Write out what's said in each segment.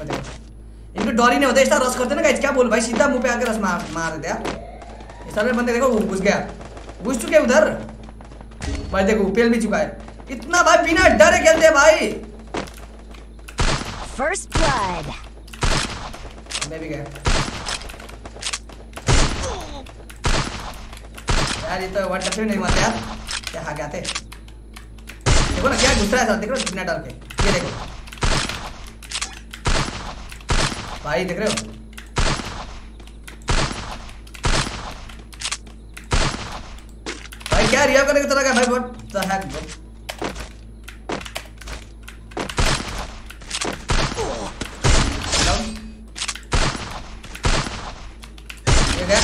इनको डर ही नहीं होता इस रस करते ना क्या बोल भाई सीधा मुँह पे आके रस मार मार देते यार। इस बंदे देखो घुस गया। घुस चुके उधर। भाई देखो पेल भी चुका है। इतना भाई बिना डरे खेलते हैं भाई। First blood. मैं भी गया। यार ये तो वन टच नहीं मारते यार। क्या हाँ? आते देखो ना क्या घुस रहा है सर देख बिना डाल के। ये देखो। भाई, देख रहे हो? भाई, क्या रिया करने की तरह का भाई बहुत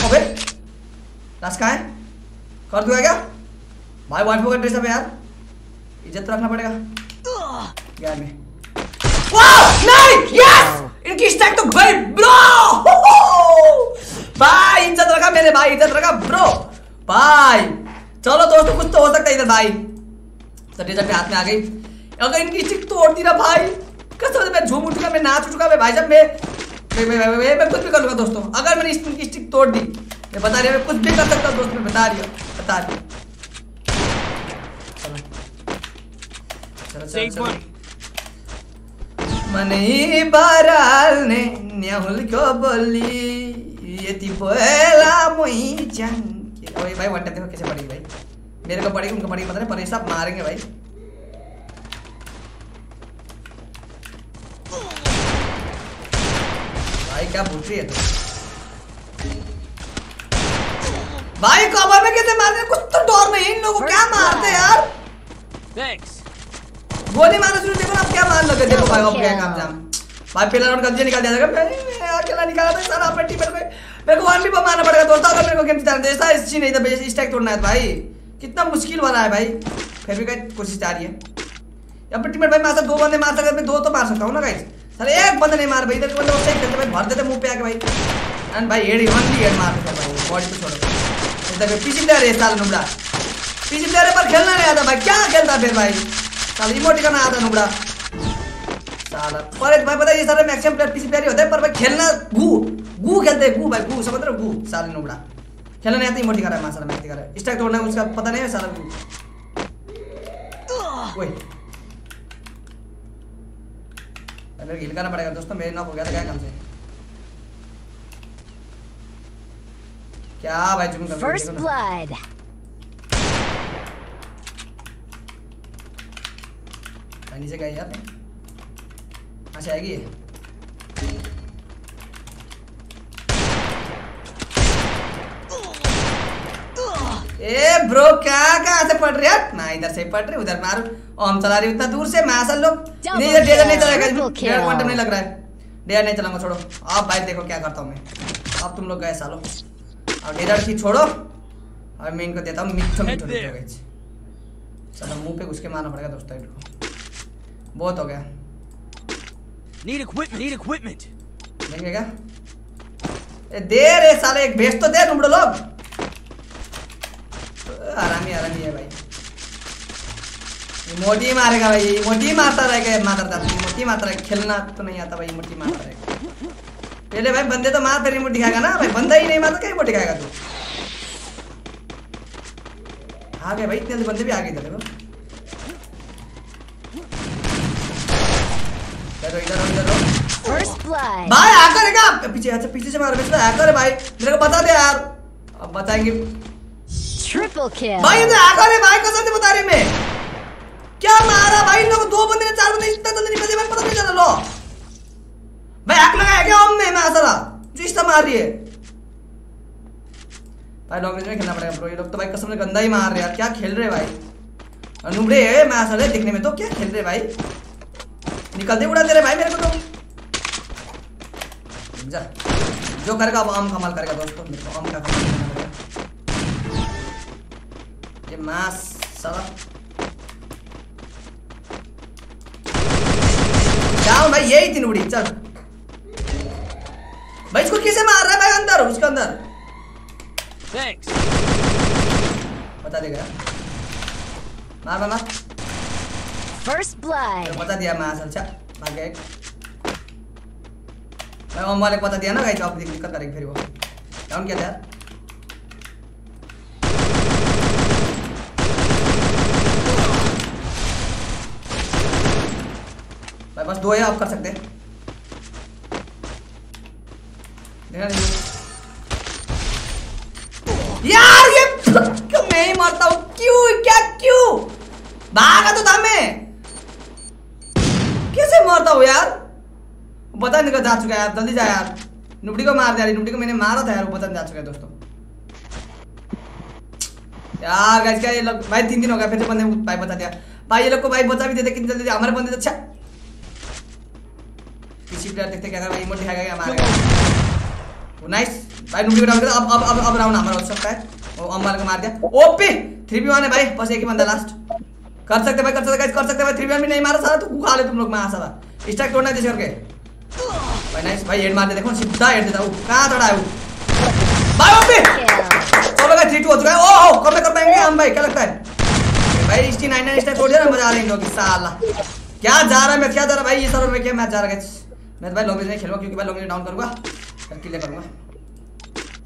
अबे है। कर दूँगा क्या? भाई वन फोर का ड्रेस है यार। इज़्ज़त तो रखना पड़ेगा। गया मैं। वाह नहीं यस इनकी स्टैक तो भाई ब्रो भाई इज़्ज़त रखा मैंने भाई इज़्ज़त रखा ब्रो भाई चलो दोस्तों कुछ तो हो सकता है इधर भाई। तो ड्रेस हाथ में आ गई। अगर इनकी स्टिक तोड़ ना भाई कसम मैं झूम उठूँगा मैं नाच उठूँगा मैं भाई साहब मैं मैं मैं मैं, कुछ भी कर लूँगा दोस्तों। अगर मैंने इनकी स्टिक तोड़ दी मैं बता रही मैं कुछ भी कर सकता हूँ दोस्त बता रही बता रही हूँ। मनै बाराल्ने न्याहुलको बोली यति पहिला मै जान ओए भाई वन देखो कैसे पड़ेगी भाई। मेरे को पड़ेगी उनको पड़ेगी पता नहीं पर ये सब मारेंगे भाई। भाई, क्या पूछ रही है तू? भाई कवर में कैसे मार रहे हैं? कुछ तो डर नहीं इन लोगों क्या मारते यार? गोली मारना शुरू देखो अब क्या मार लगे। देखो भाई अब क्या काम जाम। भाई पहला राउंड कब्जे निकाल दिया जाएगा मैं अकेला निकाला था? सारा अपनी टीम मेरे को मेरे को वन भी मारना पड़ेगा। दोस्तों अगर मेरे को गेम जिताना देता इस चीज़ नहीं था बेस स्टैक तोड़ना है भाई। कितना मुश्किल वाला है भाई। फिर भी कहीं कोशिश जा रही है अपनी टीम भाई मैं दो बंदे मार सकते मैं दो तो मार सकता हूँ ना गाइस सर एक बंदे नहीं मार भाई इधर के बंदे उससे ही। खेलते भाई भर देते मुँह पे आके भाई। एंड भाई हेड वन भी हेड मार देते भाई। बॉडी पे छोड़ो। इधर पीछे प्लेयर है साल नुबड़ा पीछे प्लेयर पर खेलना नहीं आता भाई। क्या खेलता फिर भाई? साल इमोटी करना आता नुबड़ा। साला। पर भाई पता है ये सारे मैक्सिमम प्लेयर पीसी प्लेयर ही होते हैं पर भाई खेलना गू गू खेलते हैं गू भाई गू समझ रहे हो? गू साले नुबड़ा। खेलना नहीं आता इमोटी कर रहा है माँ साला मैक्सी कर रहा। है स्टैक तोड़ना है उसका पता नहीं है साला गू। ओए। मेरे हिल करना पड़ेगा दोस्तों मेरे नॉक हो गया था क्या काम से? क्या भाई जुम कर First blood. नीचे गए यार अच्छा आएगी ए ब्रो क्या कहाँ से पढ़ रहे यार मैं इधर से पढ़ रही उधर मारू। और हम चला रही उतना दूर से मैं असल लोग नहीं इधर डेजर नहीं चलेगा kill. क्वांटम नहीं लग रहा है। डेयर नहीं चलाऊँगा छोड़ो। अब भाई देखो क्या करता हूँ मैं। अब तुम लोग गए सालो। अब डेजर की छोड़ो। और मैं इनको देता हूँ मिठो मिठो मिठो चलो मुँह पे घुस के मारना पड़ेगा दोस्तों इनको। बहुत हो गया। Need equipment. Need equipment. देंगे क्या? ए दे रे साले एक भेज तो दे नुमड़ो लोग। आरामी आरामी है भाई। मोटी मारेगा भाई मोटी मारता रहेगा मारता था मोटी मारता रहेगा। खेलना तो नहीं आता भाई मोटी मारता रहेगा। पहले भाई बंदे तो मार फिर मोटी खाएगा ना? भाई बंदा ही नहीं मारता कहीं मोटी खाएगा तू? आ गए भाई इतने बंदे भी आ गए इधर देखो इधर इधर इधर इधर। भाई हैकर है क्या? पीछे अच्छा पीछे से मारो हैकर है भाई। मेरे को बता दे यार। अब बताएँगे। Kill. भाई ये तो हैकर है भाई कसम से बता रही मैं। क्या मारा भाई? इन लोगों दो बंदे ने चार बंदे इतना जल्दी निकल भाई पता नहीं चला लो। भाई हैक लगाया क्या हमने? मैं असला जो इस मार रही है। भाई लॉन्ग रेंज में खेलना पड़ेगा ब्रो ये लोग तो भाई कसम से गंदा ही मार रहे यार क्या खेल रहे भाई? अनुबड़े है मैं असल है दिखने में तो क्या खेल रहे भाई? निकलते उड़ा दे रहे भाई मेरे को तो। जा। जो करेगा वो आम कमाल करेगा दोस्तों। मेरे को आम का कमाल ये मास साला। जाओ भाई यही तीन उड़ी चल। भाई इसको किसे मार रहा है भाई अंदर? उसके अंदर। Thanks. बता देगा मार मार मार। First blood. बता दिया मैं असल अच्छा गया एक मैं ओम वाले बता दिया ना गाइस आप दिक- दिक्कत करेगी फिर वो डाउन किया था भाई बस दो है आप कर सकते हैं देखा? यार ये क्यों मैं ही मरता हूँ क्यों क्या क्यों भागा तो था मैं मरता हूँ यार। पता नहीं जा चुका है यार, जल्दी जा यार। नुबड़ी को मार दिया नुबड़ी को मैंने मारा था यार, वो पता नहीं जा चुका है दोस्तों। यार गाइस क्या ये लोग भाई तीन दिन हो गया फिर से बंदे भाई बता दिया। भाई ये लोग को भाई बता भी देते, कितनी जल्दी हमारे बंदे तो अच्छा। किसी प्लेयर देखते क्या भाई इमोट दिखाएगा क्या मारेगा नाइस भाई नुबड़ी को कर, अब अब अब राउंड हमारा हो सकता है। वो अम्बाल को मार दिया। ओपी! थ्री बी वन है भाई, बस एक ही बंदा लास्ट कर सकते भाई कर सकते guys, कर सकते भाई थ्री भी नहीं मारा सारा तो खा ले तुम लोग मारा सारा स्टैक तोड़ना जैसे करके भाई नाइस भाई हेड मार दे देखो सीधा हेड देता हूँ। कहाँ तोड़ा है वो? भाई ओपी. चलो भाई थ्री टू हो चुका है। ओ हो कब कर पाएँगे हम भाई? क्या लगता है? भाई इसकी नाइन नाइन स्टैक तोड़ दिया ना मज़ा आ रही लोग साला। क्या जा रहा है मैं क्या जा रहा है? भाई ये सर में क्या मैच जा रहा है? मैं तो भाई लॉन्ग नहीं खेलूँगा क्योंकि भाई लॉन्ग डाउन करूँगा। फिर क्लियर करूँगा।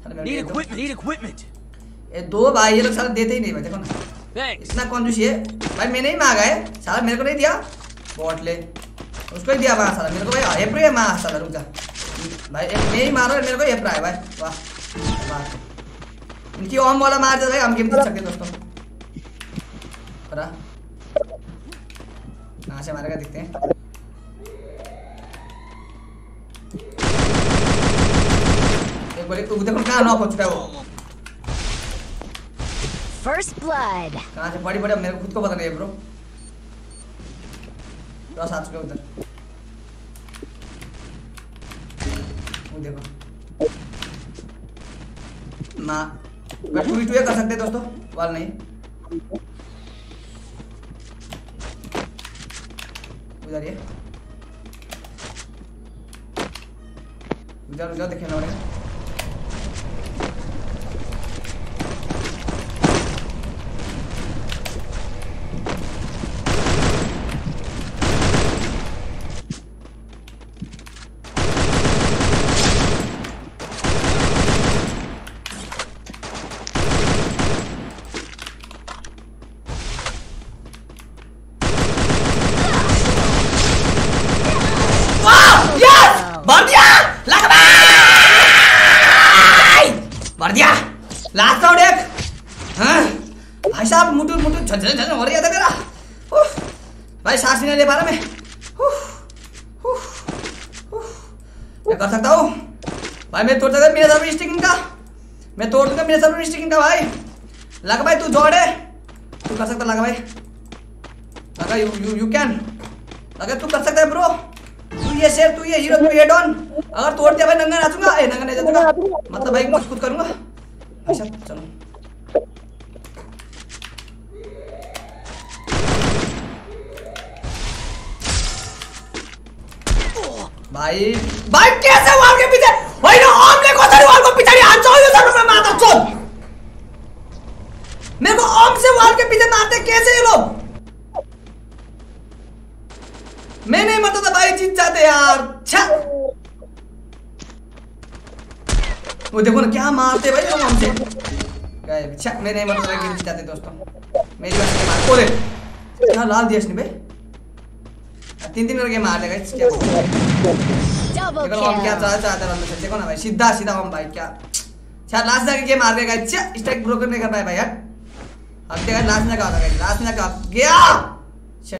साले मेरे को Need ये दो- दो भाई ये लोग सारे देते ही नहीं भाई देखो ना. इतना कौन है? भाई, मैंने ही मांगा है। साला मेरे को नहीं दिया। बॉट ले उसको ही दिया वहाँ साला। मेरे को भाई एप्री है माँ साला रुक जा। भाई एक मैं ही मारो, मेरे को एप्रा है भाई। वाह। इनकी ओम वाला मार दे भाई, हम गेम जीत सकते दोस्तों। परा। कहाँ से मारेगा, दिखते हैं। एक बार तू देखो कहाँ नॉक हो चुका है वो। First blood. कहाँ से? बड़ी बड़ी, मेरे खुद को पता नहीं है ब्रो दस आ चुके उधर। देखो। माँ मैं टू टू कर सकते दोस्तों? वाल नहीं। उधर ये। उधर उधर देखे ना पड़ेगा वाह यस भर दिया भाई भर दिया लास्ट राउंड एक हाँ भाई साहब मुटु मुटु झन झन हो रही है था मेरा भाई सांस नहीं ले पा रहा मैं। मैं कर सकता हूँ भाई मैं तोड़ सकता मेरे सर्वर स्टिकिंग का मैं तोड़ दूँगा मेरे सर्वर स्टिकिंग का भाई लगा भाई तू जोड़े तू कर सकता लगा भाई लगा यू यू यू कैन लगा तू कर सकता है ब्रो ये शेर तू ये हीरो तू ये डॉन। अगर तोड़ दिया भाई नंगा नाचूँगा ए नंगा नहीं नाचूँगा मतलब भाई कुछ कुछ करूँगा। अच्छा चलो। भाई भाई कैसे वॉल के पीछे? भाई ना ओमले को सर वॉल को पिछाड़ी हाथ चोल सर में मारता चोल। मेरे को ओम से वॉल के पीछे मारते कैसे ये लोग? मैं नहीं मरता था भाई जीत जाते यार। छा। वो देखो ना क्या मारते भाई लोग हमसे। गए छा मैं नहीं मरता था जीत जाते दोस्तों। मेरी बात से मार। ओरे क्या लाल दिया इसने भाई। तीन तीन करके मार देगा क्या देखो हम क्या. चाहते चाहते रन से। देखो ना भाई सीधा सीधा हम भाई क्या। शायद लास्ट जाके गेम मार देगा? अच्छा स्ट्राइक ब्रोकन नहीं कर पाए भाई यार। अब देखा लास्ट होता है लास्ट में क्या गया!